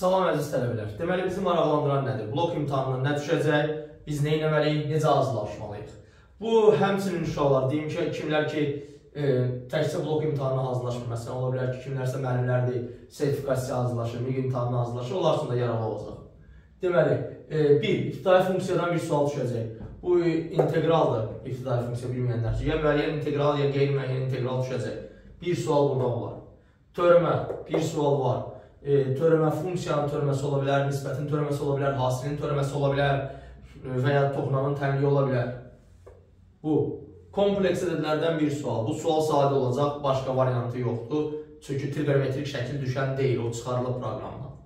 Salam əziz tələbələr. Deməli bizi maraqlandıran nədir? Blok imtahanına nə düşəcək? Biz nə etməliyik? Necə hazırlaşmalıyıq? Bu həmçinin uşaqlar deyim ki, kimlər ki e, təkcə blok imtahanına hazırlaşmır. Məsələn, ola bilər ki, kimlərsə müəllimlərdir, sertifikasiya hazırlaşır, MİQ imtahanına hazırlaşır, onlar üçün də yararlı olacaq. Deməli, e, bir, ibtidai funksiyadan bir sual düşəcək. Bu integraldır, ibtidai funksiya bilməyənlər üçün. Ya müəyyən integral, ya qeyri-müəyyən integral düşəcək. Bir sual buradan var. Törəmə, bir sual var e, törəmə funksiyanın törəməsi ola bilər, nisbətin törəməsi ola bilər, hasilin törəməsi ola bilər e, və ya toxunanın təmliyi ola bilər. Bu kompleks ədədlərdən bir sual. Bu sual sadə olacaq, başqa variantı yoxdur. Çünki trigonometrik şəkil düşən deyil, o çıxarılıb proqramdan.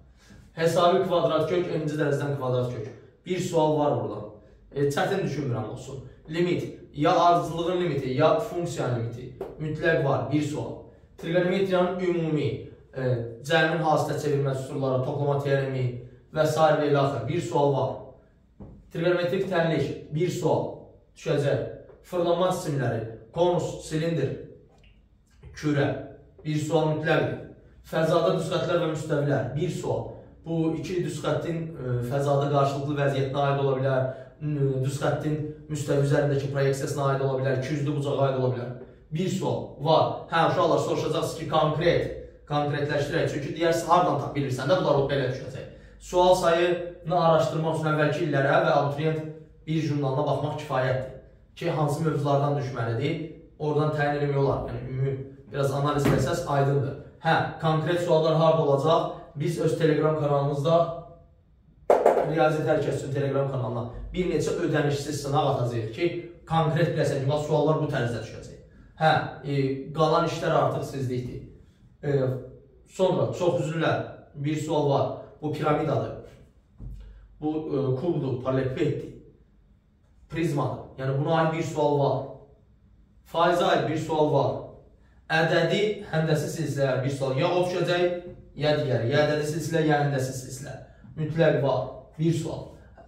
Hesabi kvadrat kök, n-ci dərəcədən kvadrat kök. Bir sual var burada. E, çətin düşünmürəm olsun. Limit, ya ardıcılığın limiti, ya funksiyanın limiti. Mütləq var, bir sual. Trigonometriyanın ümumi, cəmin hasilə çevirmə üsulları, toplama teoremi və s. və ilə axır. Bir sual var. Trigonometrik tənlik, bir sual düşəcək. Fırlanma cisimləri, konus, silindr, kürə, bir sual mütləqdir. Fəzada düzxətlər və müstəvilər, bir sual. Bu iki düzxəttin e, fəzada qarşılıqlı vəziyyətinə aid ola bilər, düzxəttin müstəvi üzərindəki proyeksiyasına aid ola bilər, ikiyüzlü bucağa aid ola bilər. Bir sual var. Hə, uşaqlar soruşacaqsınız ki, konkret konkretləşdirək. Çünki deyərsən, hardan bilirsən də bunlar belə düşəcək. Sual sayını araşdırmaq üçün əvvəlki illərə və abituriyent bir jurnalına baxmaq kifayətdir. Ki, hansı mövzulardan düşməlidir, oradan təyin eləmək olar. Yəni, ümumi biraz analiz etsəz aydındır. Hə, konkret suallar harada olacaq? Biz öz Telegram kanalımızda Riyazi Tərkəs üçün Telegram kanalına bir neçə ödənişsiz sınaq atacaq ki, konkret biləsən ki, suallar bu tərzdə düşəcək. Hə, e, qalan işlər artıq sizlikdir. E, sonra çox üzrlər bir sual var. Bu piramidadır. Bu e, kubdur, paralelpetdir. Prizmadır. Yəni buna aid bir sual var. Faizə aid bir sual var. Ədədi həndəsi silsilələr bir sual. Ya o düşəcək, ya digəri. Ya ədədi silsilə, ya həndəsi silsilə. Mütləq var. Bir sual.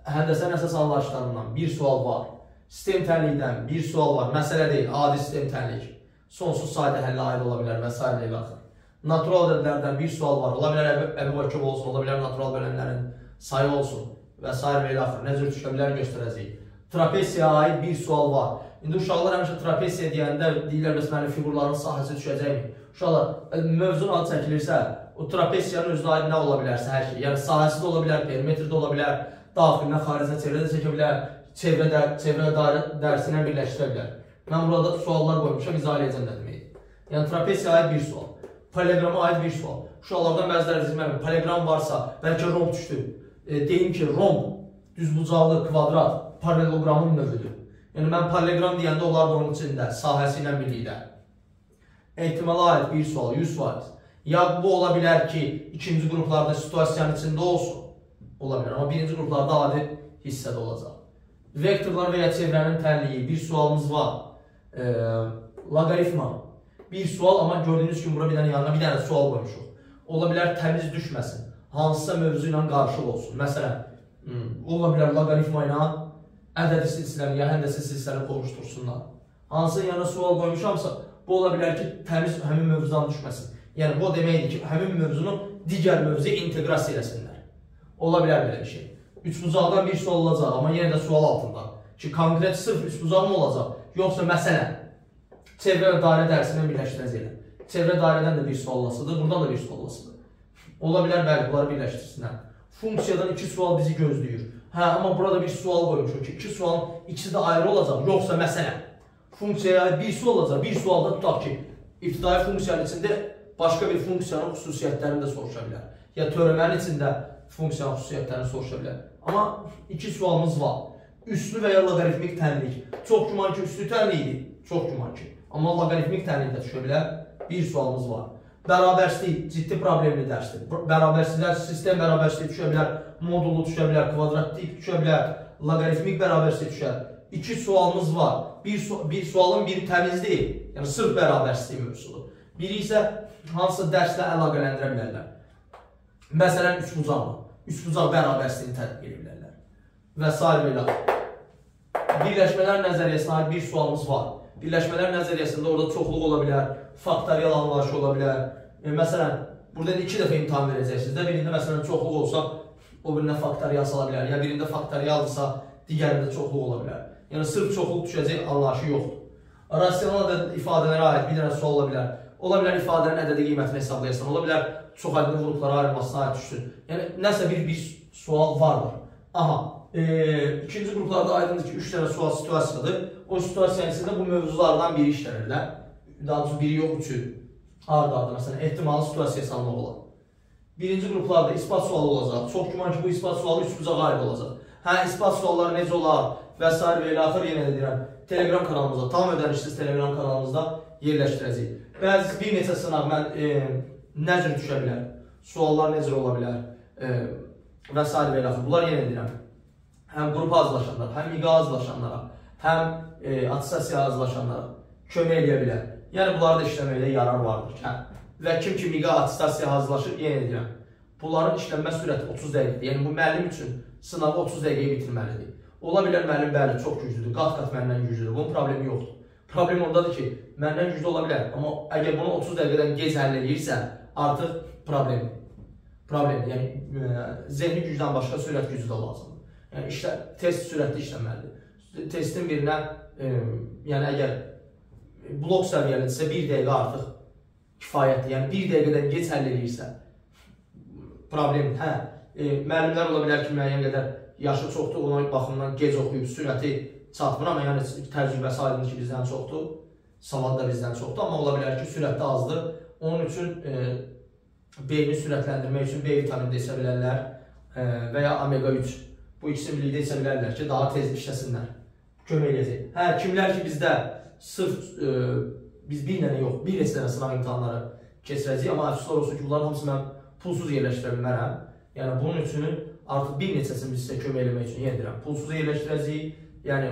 Həndəsən əsas anlayışlarından bir sual var. Sistem tənlikdən bir sual var. Məsələ deyil, adi sistem tənlik. Sonsuz sayda həllə aid ola bilər və s. ilə axır natural ədədlərdən bir sual var. Ola bilər əbivakib olsun, ola bilər natural bölənlərin sayı olsun və s. və ilə axır. Nə cür düşə bilər göstərəcəyik. Trapesiyaya aid bir sual var. İndi uşaqlar həmişə trapesiya deyəndə deyirlər məsələn figurların sahəsi düşəcəkmi? Uşaqlar mövzunun adı çəkilirsə, o trapesiyanın özünə aid nə ola bilərsə hər şey. Yəni sahəsi də ola bilər, perimetri də ola bilər, daxilinə, xaricə çevrə də çəkə bilər, çevrə də çevrə dairə dərsinə birləşdirə bilər. Mən burada suallar qoymuşam, izah edəcəm nə deməkdir. Yəni trapesiyaya aid bir sual paraleqrama aid bir sual. Uşaqlardan bəziləri zilmələm, paraleqram varsa, bəlkə romb düşdü. E, deyim ki, romb, düzbucaqlı, kvadrat, paralelogramın növüdür. Yəni, mən paraleqram deyəndə onlar da onun içində, sahəsi ilə birlikdə. Ehtimala aid bir sual, 100 faiz. Ya bu ola bilər ki, ikinci qruplarda situasiyanın içində olsun. Ola bilər, amma birinci qruplarda adi hissədə olacaq. Vektorlar və ya çevrənin tənliyi, bir sualımız var. E, logaritma, bir sual, amma gördüyünüz kimi bura bir dənə yanına bir dənə sual qoymuşuq. Ola bilər təmiz düşməsin, hansısa mövzu ilə qarşılıq olsun. Məsələn, hmm, ola bilər loqaritma ilə ədədi silsiləni ya həndəsi silsiləni qovuştursunlar. Hansı yana sual qoymuşamsa, bu ola bilər ki, təmiz həmin mövzudan düşməsin. Yəni, bu deməkdir ki, həmin mövzunu digər mövzuya inteqrasiya eləsinlər. Ola bilər belə bir şey. Üçbucaqdan bir sual olacaq, amma yenə də sual altında. Ki, konkret sırf üçbucaq mı olacaq? Yoxsa məsələn, Çevrə və dairə dərsindən birləşdirəcəklər. Çevrə dairədən də bir suallasıdır, buradan da bir suallasıdır. Ola bilər, bəli, bunları birləşdirsinlər. Funksiyadan iki sual bizi gözləyir. Hə, amma burada bir sual qoymuşuq ki, iki sualın ikisi də ayrı olacaq. Yoxsa məsələn, funksiyaya bir sual olacaq, bir sualda tutaq ki, ibtidai funksiyanın içində başqa bir funksiyanın xüsusiyyətlərini də soruşa bilər. Ya törəmənin içində funksiyanın xüsusiyyətlərini soruşa bilər. Amma iki sualımız var. Üslü və ya loqaritmik tənlik. Çox güman ki, üslü tənlikdir. Çox güman ki. Amma loqaritmik tənlikdə düşə bilər. Bir sualımız var. Bərabərsizlik ciddi problemli dərsdir. Bərabərsizlər sistem bərabərsizliyi düşə bilər, modullu düşə bilər, kvadratlik düşə bilər, loqaritmik bərabərsizlik düşər. İki sualımız var. Bir, su bir sualın biri təmizdir, yəni sırf bərabərsizlik mövzusudur. Biri isə hansısa dərslə əlaqələndirə bilərlər. Məsələn, üçbucaqla. Üçbucaq bərabərsizliyini tətbiq edə bilərlər. Və s. belə. Birləşmələr nəzəriyyəsinə aid bir sualımız var. Birləşmələr nəzəriyyəsində orada çoxluq ola bilər, faktorial anlayışı ola bilər. E, məsələn, Burada 2 dəfə imtahan verəcəksiniz də. Birində məsələn çoxluq olsa, o birinə faktorial sala bilər. Ya birində faktorialsa, digərində çoxluq ola bilər. Yəni sırf çoxluq düşəcək anlayışı yoxdur. Rasional ədəd ifadələrə aid bir dənə sual ola bilər. Ola bilər ifadənin ədədi qiymətini hesablayasan, ola bilər çox ədədi qruplara ayrılmasına aid düşsün. Yəni nəsə bir bir sual vardır. Aha, e, ikinci qruplarda aydındır ki, 3 dənə sual situasiyadır. O situasiyanın içində bu mövzulardan biri işlənirlər. Daha doğrusu biri yox, üçü. Arda-arda məsələn ehtimallı situasiya salmaq olar. Birinci qruplarda isbat sualı olacaq. Çox güman ki, bu isbat sualı üç bucağa aid olacaq. Hə, isbat sualları necə olar və s. və ilə axır yenə də deyirəm. Telegram kanalımızda, tam ödənişsiz Telegram kanalımızda yerləşdirəcəyik. Bəzi bir neçə sınaq mən e, nə cür düşə bilər, suallar necə ola bilər e, və s. və ilə axır. Bunlar yenə deyirəm. Həm qrupa hazırlaşanlara, həm miqa hazırlaşanlara, həm e, attestasiya hazırlaşanlara kömək edə bilər. Yəni bunları da işləməkdə yarar vardır. Hə. Və kim ki miqa attestasiya hazırlaşır, yenə deyirəm. Bunların işlənmə sürəti 30 dəqiqədir. Yəni bu müəllim üçün sınağı 30 dəqiqəyə bitirməlidir. Ola bilər müəllim bəli çox güclüdür, qat-qat məndən güclüdür. Bunun problemi yoxdur. Problem ondadır ki, məndən güclü ola bilər, amma əgər bunu 30 dəqiqədən gec həll edirsə, artıq problem. Problem, yəni ə, zehni gücdən başqa sürət gücü də lazımdır. Yəni işlə test sürətli işləməlidir. Testin birinə, ə, yəni əgər blok səviyyəlidirsə 1 dəqiqə artıq kifayətdir. Yəni 1 dəqiqədən gec həll edirsə, problem, hə, e, müəllimlər ola bilər ki, müəyyən qədər yaşı çoxdur, ona baxımdan gec oxuyub sürəti çatmır, amma yəni təcrübəsi aydındır ki, bizdən çoxdur, savad da bizdən çoxdur, amma ola bilər ki, sürətdə azdır. Onun üçün e, beyni sürətləndirmək üçün B vitamini içə bilərlər e, və ya omega 3 bu ikisini birlikdə içə bilərlər ki, daha tez işləsinlər. Kömək edəcək. Hə, kimlər ki, bizdə sırf e, biz bir dənə yox, bir neçə dənə sınav imtahanları keçirəcəyik, amma əfsuslar olsun ki, bunların hamısını mən pulsuz yerləşdirə bilmərəm. Yəni bunun üçün artıq bir neçəsini biz sizə kömək eləmək üçün yenə deyirəm, pulsuz yerləşdirəcəyik. Yəni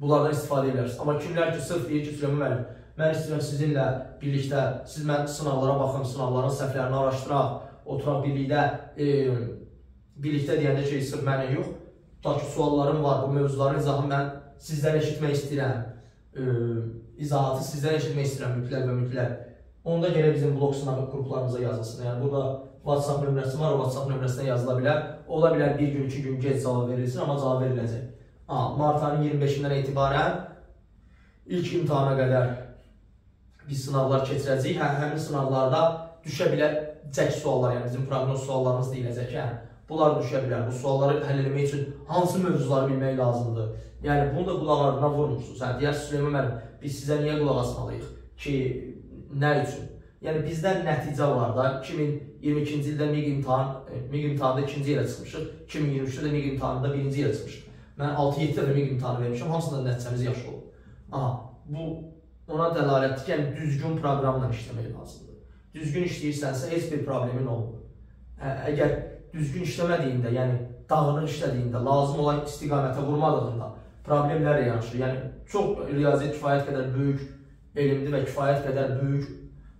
bunlardan istifadə edərsiniz. Amma kimlər ki, sırf deyir ki, Süleyman müəllim, mən istəyirəm sizinlə birlikdə, siz mən sınavlara baxın, sınavların səhvlərini araşdıraq, oturaq birlikdə, e, birlikdə deyəndə ki, mənə yox, tutaq ki, suallarım var, bu mövzuların izahını mən sizdən eşitmək istəyirəm, e, izahatı sizdən eşitmək istəyirəm, mütləq və mütləq. Onda gələ bizim blog sınav qruplarımıza yazılsın. Yəni burada WhatsApp nömrəsi var, o WhatsApp nömrəsindən yazıla bilər. Ola bilər bir gün, iki gün gec cavab verilsin, amma cavab veriləcək. A, mart ayının 25-dən etibarən ilk imtahana qədər biz sınavlar keçirəcəyik. Hə, həmin sınavlarda düşə biləcək suallar, yəni bizim proqnoz suallarımız deyiləcək. Hə, bunlar düşə bilər. Bu sualları həll etmək üçün hansı mövzuları bilmək lazımdır? Yəni bunu da qulaq ardına vurmursunuz. Hə, deyər Süleyman müəllim, biz sizə niyə qulaq asmalıyıq ki, nə üçün? Yəni bizdən nəticə var da 2022-ci ildə MİQ imtahan, e, MİQ imtahanında ikinci yerə çıxmışıq, 2023-də də MİQ imtahanında birinci yerə çıxmışıq. Mən 6-7 dəfə MİQ imtahanı vermişəm, hamısında nəticəmiz yaxşı olub. Aha, bu ona dəlalətdir ki, yəni düzgün proqramla işləmək lazımdır. Düzgün işləyirsənsə heç bir problemin olmur. Ə, əgər düzgün işləmədiyində, yəni dağınıq işlədiyində, lazım olan istiqamətə vurmadığında problemlər yanaşır. Yəni çox riyaziyyat kifayət qədər böyük elmdir və kifayət qədər böyük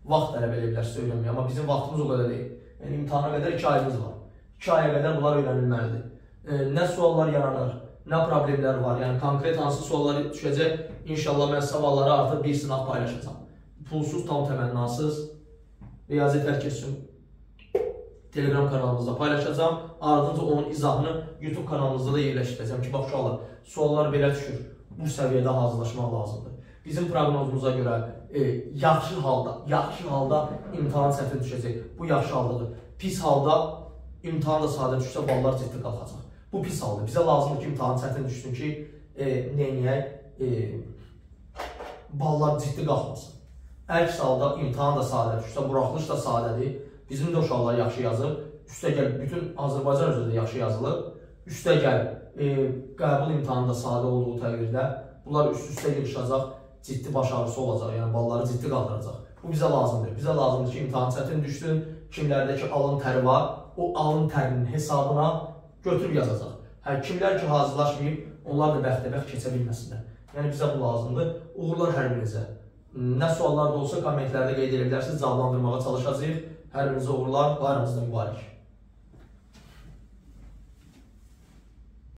vaxt tələb edə bilər sizə öyrənməyə, amma bizim vaxtımız o qədər deyil. Yəni imtahana qədər 2 ayımız var. 2 aya qədər bunlar öyrənilməlidir. E, nə suallar yaranır, nə problemlər var, yəni konkret hansı suallar düşəcək, inşallah mən savallları artıq bir sınaq paylaşacağam. Pulsuz, tam təmənnasız, riyaziyyat hər kəs üçün Telegram kanalımızda paylaşacağam. Ardınca onun izahını YouTube kanalımızda da yerləşdirəcəm ki, bax uşaqlar, suallar belə düşür. Bu səviyyədə hazırlaşmaq lazımdır. Bizim proqnozumuza görə e, yaxşı halda, yaxşı halda imtahan səhvə düşəcək. Bu yaxşı haldadır. Pis halda imtahan da sadə düşsə ballar ciddi qalxacaq. Bu pis haldır. Bizə lazımdır ki, imtahan çətin düşsün ki, e, neyniyək, e, ballar ciddi qalxmasın. Əks halda imtahan da sadə düşsə, buraxılış da sadədir. Bizim də uşaqlar yaxşı yazır. Üstəgəl bütün Azərbaycan özü də yaxşı yazılır. Üstəgəl e, qəbul imtahanı da sadə olduğu təqdirdə bunlar üst-üstə yığışacaq ciddi baş ağrısı olacaq, yəni balları ciddi qaldıracaq. Bu bizə lazımdır. Bizə lazımdır ki, imtahan çətin düşsün, kimlərdə ki, alın təri var, o alın tərinin hesabına götürüb yazacaq. Hə, kimlər ki, hazırlaşmayıb, onlar da bəxtəbəxt keçə bilməsinlər. Yəni bizə bu lazımdır. Uğurlar hər birinizə. Nə suallar da olsa kommentlərdə qeyd edə bilərsiniz, cavablandırmağa çalışacağıq. Hər birinizə uğurlar, bayramınız mübarək.